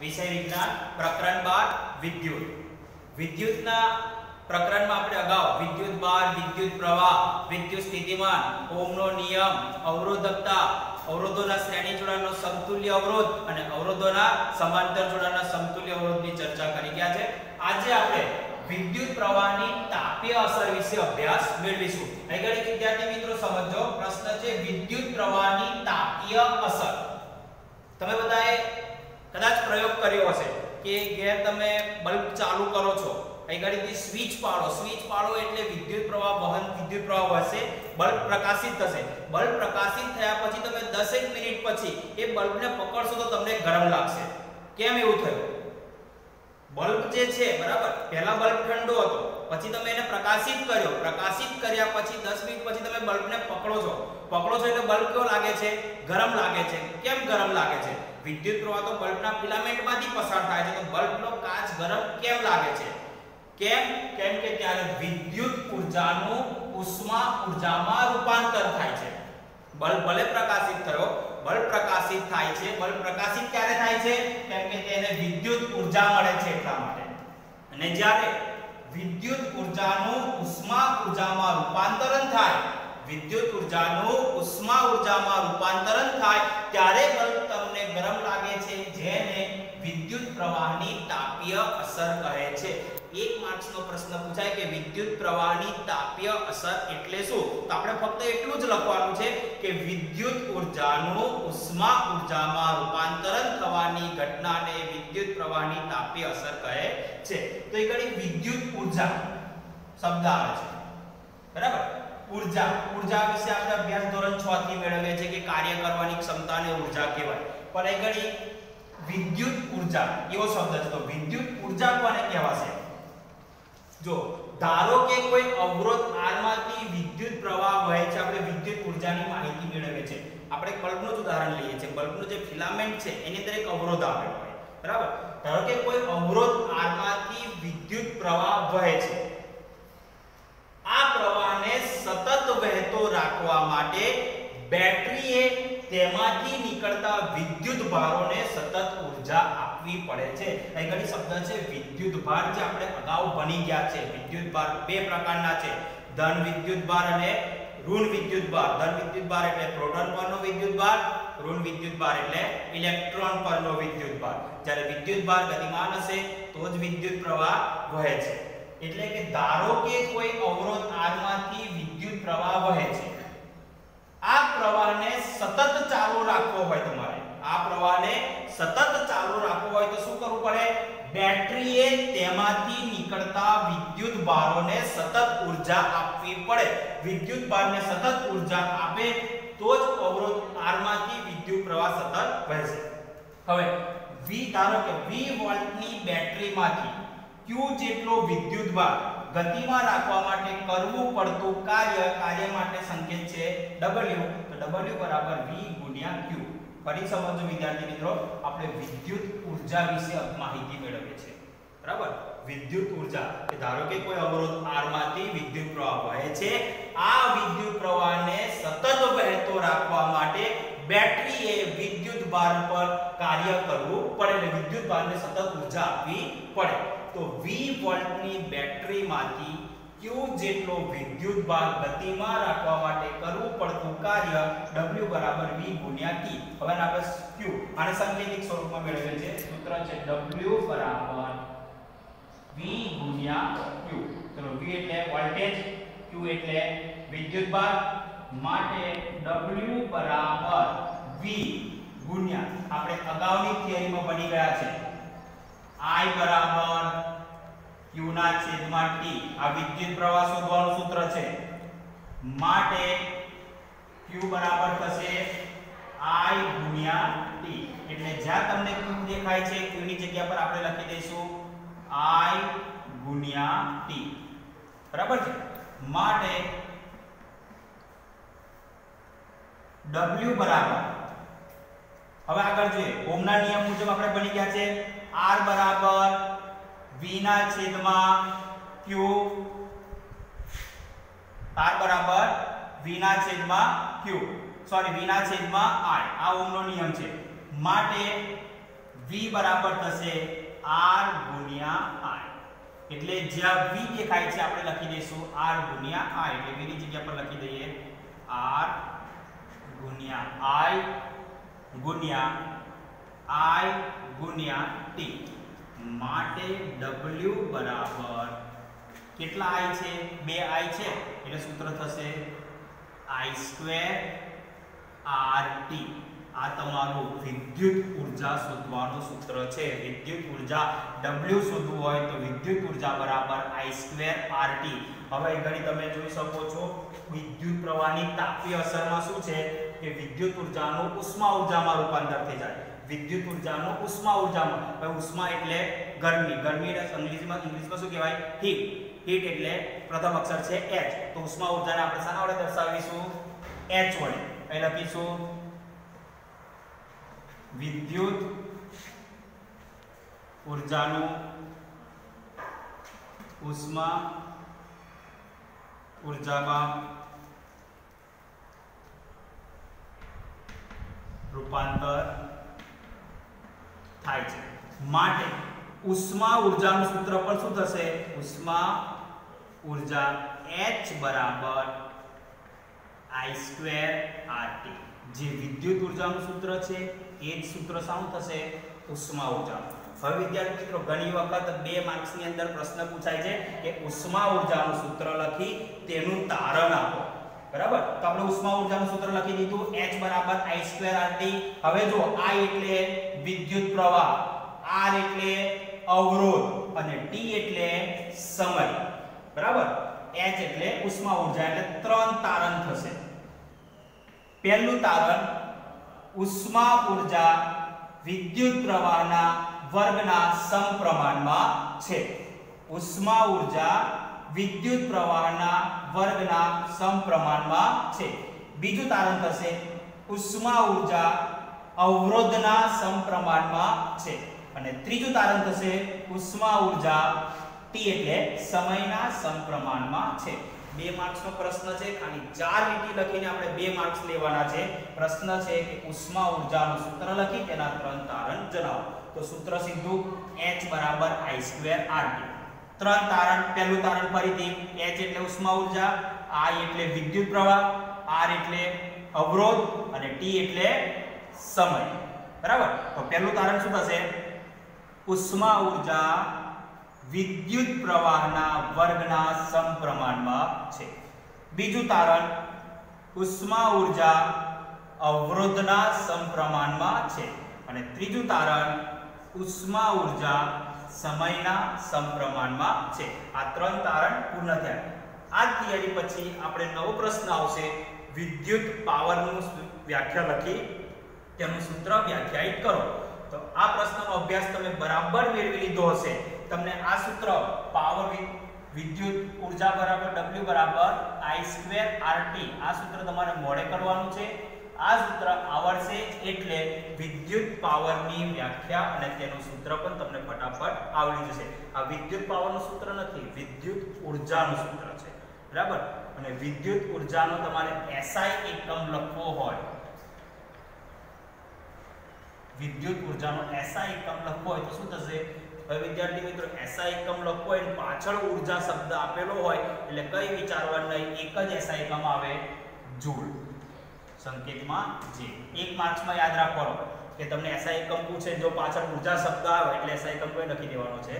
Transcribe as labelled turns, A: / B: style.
A: વિષય વિજ્ઞાન, પ્રકરણ 12 વિદ્યુત. વિદ્યુતના પ્રકરણમાં આપણે અગાઉ વિદ્યુત બાર, વિદ્યુત પ્રવાહ, વિદ્યુત સ્થિતિમાન, ઓહમનો નિયમ, અવરોધકતા, અવરોધોના શ્રેણી જોડાણનો સમતુલ્ય અવરોધ અને અવરોધોના સમાંતર જોડાણના સમતુલ્ય અવરોધની ચર્ચા કરી ગયા છે. આજે આપણે વિદ્યુત પ્રવાહની તાપીય અસર વિશે અભ્યાસ મેળવીશું. આગળ વિદ્યાર્થી મિત્રો સમજો, પ્રશ્ન છે વિદ્યુત પ્રવાહની તાપીય અસર. તમે બધાએ કદાચ પ્રયોગ કર્યો હશે કે ઘેર તમે બલ્બ ચાલુ કરો છો આગળથી સ્વિચ પાડો. સ્વિચ પાડો એટલે વિદ્યુત પ્રવાહ, વહન વિદ્યુત પ્રવાહ વહેશે, બલ્બ પ્રકાશિત થશે. બલ્બ પ્રકાશિત થયા પછી તમે 10 મિનિટ પછી એ બલ્બને પકડશો તો તમને ગરમ લાગશે. કેમ એવું થયું? બલ્બ જે છે, બરાબર, પહેલા બલ્બ ઠંડો હતો, પછી તમે એને પ્રકાશિત કર્યો. પ્રકાશિત કર્યા પછી 10 મિનિટ પછી તમે બલ્બને પકડો છો. પકડો છો એટલે બલ્બ કેવો લાગે છે? ગરમ લાગે છે. કેમ ગરમ લાગે છે? વિદ્યુત પ્રવાહ તો બલ્બના ફિલામેન્ટમાંથી પસાર થાય છે. તો બલ્બનો કાચ ગરમ કેમ લાગે છે? કેમ? કેમ કે ત્યારે વિદ્યુત ઊર્જાનું ઉષ્મા ઊર્જામાં રૂપાંતર થાય છે. બલ્બ ભલે પ્રકાશિત થયો, બલ્બ પ્રકાશિત થાય છે. બલ્બ પ્રકાશિત ક્યારે થાય છે? કેમ કે તેને વિદ્યુત ઊર્જા મળે છે એટલા માટે. અને જ્યારે વિદ્યુત ઊર્જાનું ઉષ્મા ઊર્જામાં રૂપાંતરણ થાય વિદ્યુત ઉર્જાનું ઉષ્મા ઉર્જામાં રૂપાંતરણ થાય, ત્યારે બલ્બ તમને ગરમ લાગે છે, જેને વિદ્યુત પ્રવાહની તાપીય અસર કહે છે. એક માર્ક્સનો પ્રશ્ન પૂછાય કે વિદ્યુત પ્રવાહની તાપીય અસર એટલે શું? તો આપણે ફક્ત એટલું જ લખવાનું છે કે વિદ્યુત ઉર્જાનું ઉષ્મા ઉર્જામાં રૂપાંતરણ થવાની ઘટનાને વિદ્યુત પ્રવાહની તાપીય અસર કહે છે. તો એ ઘડી વિદ્યુત ઊર્જા શબ્દ આવે છે. બરાબર? ઊર્જા. ઊર્જા વિશે આપણે અભ્યાસ ધોરણ 6 થી મેળવીએ છીએ કે કાર્ય કરવાની ક્ષમતાને ઊર્જા કહેવાય. પણ એ ઘડી વિદ્યુત ઊર્જા એવો શબ્દ છે તો વિદ્યુત ઊર્જા કોને કહેવાશે? જો, ધારો કે કોઈ અવરોધ R માંથી વિદ્યુત પ્રવાહ વહે છે, આપણે વિદ્યુત ઉર્જાની માહિતી મેળવે છે આપણે બલ્બનું જ ઉદાહરણ લઈએ છીએ. બલ્બનું જે ફિલામેન્ટ છે, એની અંદર એક અવરોધ આવેલો હોય. બરાબર? ધારો કે કોઈ અવરોધ R માંથી વિદ્યુત પ્રવાહ વહે છે. પ્રવાહને સતત વહેતો રાખવા માટે બેટરીએ તેમાંથી નીકળતા વિદ્યુત ભારોને સતત ઊર્જા આપવી પડે છે. અહીં શબ્દ છે, વિદ્યુત ભાર જે આપણે અગાઉ ભણી ગયા છે. વિદ્યુત ભાર બે પ્રકારના છે. ધન વિદ્યુત ભાર અને ઋણ વિદ્યુત ભાર. ધન વિદ્યુત ભાર એટલે પ્રોટોન પરનો વિદ્યુત ભાર, ઋણ વિદ્યુત ભાર એટલે ઇલેક્ટ્રોન પરનો વિદ્યુત ભાર. જ્યારે વિદ્યુત ભાર ગતિમાન હશે, તો જ વિદ્યુત પ્રવાહ વહે છે. એટલે કે ધારો કે કોઈ અવરોધ R માંથી વિદ્યુત પ્રવાહ વહે છે. આ પ્રવાહને સતત ચાલુ રાખવો હોય તમારે. આ પ્રવાહને સતત ચાલુ રાખવો હોય તો શું કરવું પડે? બેટરીએ તેમાંથી નીકળતા વિદ્યુત ભારોને સતત ઊર્જા આપવી પડે. વિદ્યુત ભારને સતત ઊર્જા આપે તો જ અવરોધ R માંથી વિદ્યુત પ્રવાહ સતત વહેશે હવે V ધારો કે V વોલ્ટની બેટરીમાંથી Q જેટલો વિદ્યુત ભાર ગતિમાં રાખવા માટે કરવું પડતું કાર્ય કાર્ય માટે સંકેત છે W. તો W બરાબર V Q. ફરી સમજો વિદ્યાર્થી મિત્રો, આપણે વિદ્યુત ઊર્જા વિશે માહિતી મેળવીએ છીએ. બરાબર? વિદ્યુત ઊર્જા કે ધારો કે કોઈ અવરોધ R માંથી વિદ્યુત પ્રવાહ વહે છે, આ વિદ્યુત પ્રવાહને સતત વહેતો રાખવા માટે બેટરીએ વિદ્યુત ભાર પર કાર્ય કરવું પડે. એટલે વિદ્યુત ભારને સતત ઊર્જા આપવી પડે. તો 20 વોલ્ટની બેટરીમાંથી Q જેટલો વિદ્યુત ભાર ગતિમાં રાખવા માટે કરવું પડતું કાર્ય W V T હવે આપણે Q આને સંકેતિક સ્વરૂપમાં મેળવેલ છે સૂત્ર છે W V Q ચલો V એટલે વોલ્ટેજ Q એટલે વિદ્યુત માટે W V ગુણ્યા. આપણે અગાઉની થિયરીમાં બની ગયા છે. I બરાબર Q ના છેદમાં T આ વિદ્યુત પ્રવાહ શોધવાનું સૂત્ર છે. માટે Q બરાબર થશે I ગુણ્યા T એટલે જ્યાં તમને Q દેખાય છે Q ની જગ્યા પર આપણે લખી દઈશું I ગુણ્યા T બરાબર છે? માટે W બરાબર. હવે આગળ જોઈએ. ઓમના નિયમ મુજબ આપણે બની ગયા છે. R બરાબર V ના છેદમાં Q R બરાબર V ના છેદમાં Q સોરી V ના છેદમાં I આ ઓહમનો નિયમ છે. માટે v બરાબર થશે r ગુણ્યા i એટલે જ્યાં v દેખાય છે, આપણે લખી દઈશું r ગુણ્યા i એટલે v ની જગ્યા પર લખી દઈએ r ગુણ્યા i ગુણ્યા i ગુણ્યા ટી માટે w બરાબર કેટલા i છે? બે i છે. એટલે સૂત્ર થશે i સ્ક્વેર rt આ તમારું વિદ્યુત ઊર્જા શોધવાનું સૂત્ર છે. વિદ્યુત ઊર્જા w શોધવું હોય તો વિદ્યુત ઊર્જા બરાબર i સ્ક્વેર rt હવે ઘણી તમે જોઈ શકો છો. વિદ્યુત પ્રવાહની તાપીય અસરમાં શું છે? કે વિદ્યુત ઉર્જાનું ઉષ્મા ઉર્જામાં રૂપાંતર થઈ જાય. વિદ્યુત ઉર્જાનો ઉષ્મા ઉર્જામાં. હવે ઉષ્મા એટલે ગરમી. ગરમી અંગ્રેજીમાં ઇંગ્લિશમાં શું કહેવાય? હીટ હીટ એટલે પ્રથમ અક્ષર છે h. તો ઉષ્મા ઉર્જાને આપણે શાના વડે દર્શાવીશું? H વડે. અહીં લખીશું. વિદ્યુત ઉર્જાનું ઉષ્મા ઉર્જામાં રૂપાંતર થાય છે. માટે ઉષ્મા ઉર્જાનું સૂત્ર પણ શું થશે? ઉષ્મા ઊર્જા H બરાબર I સ્ક્વેર RT જે વિદ્યુત ઉર્જાનું સૂત્ર છે, એ જ સૂત્ર શાનું થશે ઉષ્મા ઊર્જા. હવે વિદ્યાર્થી મિત્રો, ઘણી વખત બે માર્ક્સની અંદર પ્રશ્ન પૂછાય છે કે ઉષ્મા ઉર્જાનું સૂત્ર લખી તેનું તારણ આપો. બરાબર? તો આપણે ઉષ્મા ઉર્જાનું સૂત્ર લખી દીધું, H I RT હવે જો I એટલે વિદ્યુત પ્રવાહ, R એટલે અવરોધ, અને T એટલે સમય. બરાબર? H એટલે ઉષ્મા ઊર્જા, એટલે ત્રણ તારણ થશે. પહેલું તારણ, ઉષ્મા ઊર્જા વિદ્યુત પ્રવાહના વર્ગના સમપ્રમાણમાં છે. ઉષ્મા ઊર્જા વિદ્યુત પ્રવાહના વર્ગના સમપ્રમાણમાં છે. બીજું તારણ થશે ઉષ્મા ઊર્જા અવરોધના સમપ્રમાણમાં છે. અને ત્રીજું તારણ થશે ઉષ્મા ઊર્જા ટી એટલે સમયના સમપ્રમાણમાં છે. બે માર્ક્સનો પ્રશ્ન છે, ખાલી ચાર લીટી લખીને આપણે બે માર્ક્સ લેવાના છે. પ્રશ્ન છે કે ઉષ્મા ઉર્જાનું સૂત્ર લખી તેના ત્રણ તારણ જણાવો. તો સૂત્ર સીધું h i2 rt ત્રણ તારણ. પહેલું તારણ ફરીથી h એટલે ઉષ્મા ઊર્જા, i એટલે વિદ્યુત પ્રવાહ, r એટલે અવરોધ અને t એટલે સમય. બરાબર? તો પહેલું તારણ શું થશે? ઉષ્મા ઊર્જા વિદ્યુત પ્રવાહના વર્ગના સમપ્રમાણમાં છે. બીજું તારણ ઉષ્મા ઊર્જા અવરોધના સમપ્રમાણમાં છે. અને ત્રીજું તારણ ઉષ્મા ઊર્જા સમયના સમપ્રમાણમાં છે. આ ત્રણ તારણ પૂર્ણ થયા. આ થિયરી પછી આપણે નવો પ્રશ્ન આવશે. વિદ્યુત પાવરનું વ્યાખ્યા લખી, તેનું સૂત્ર વ્યાખ્યાયિત કરો. તો આ પ્રશ્નનો અભ્યાસ તમે બરાબર મેળવી લીધો હશે. તમને આ સૂત્ર પાવર વિદ્યુત ઊર્જા બરાબર, W બરાબર, I સ્ક્વેર RT આ સૂત્ર તમારે મોડે કરવાનું છે. આ સૂત્ર આવડશે એટલે વિદ્યુત પાવરની વ્યાખ્યા અને તેનું સૂત્ર પણ તમને ફટાફટ આવડી જશે. આ વિદ્યુત પાવરનું સૂત્ર નથી, વિદ્યુત ઉર્જાનું સૂત્ર છે. બરાબર? અને વિદ્યુત ઉર્જાનો તમારે SI એકમ લખવો હોય, વિદ્યુત ઉર્જાનો SI એકમ લખવો હોય તો શું થશે? હવે વિદ્યાર્થી મિત્રો SI એકમ લખવો હોય પાછળ ઊર્જા શબ્દ આપેલો હોય એટલે કઈ વિચારવાનું નહીં, એક જ SI એકમ આવે, જૂલ. સંકેતમાં જે. એક માર્ક્સમાં યાદ રાખવાનું કે તમને એસઆઈ એકમ પૂછે જો પાછળ ઊર્જા શબ્દ આવે એટલે એસઆઈ કોઈ લખી દેવાનો છે.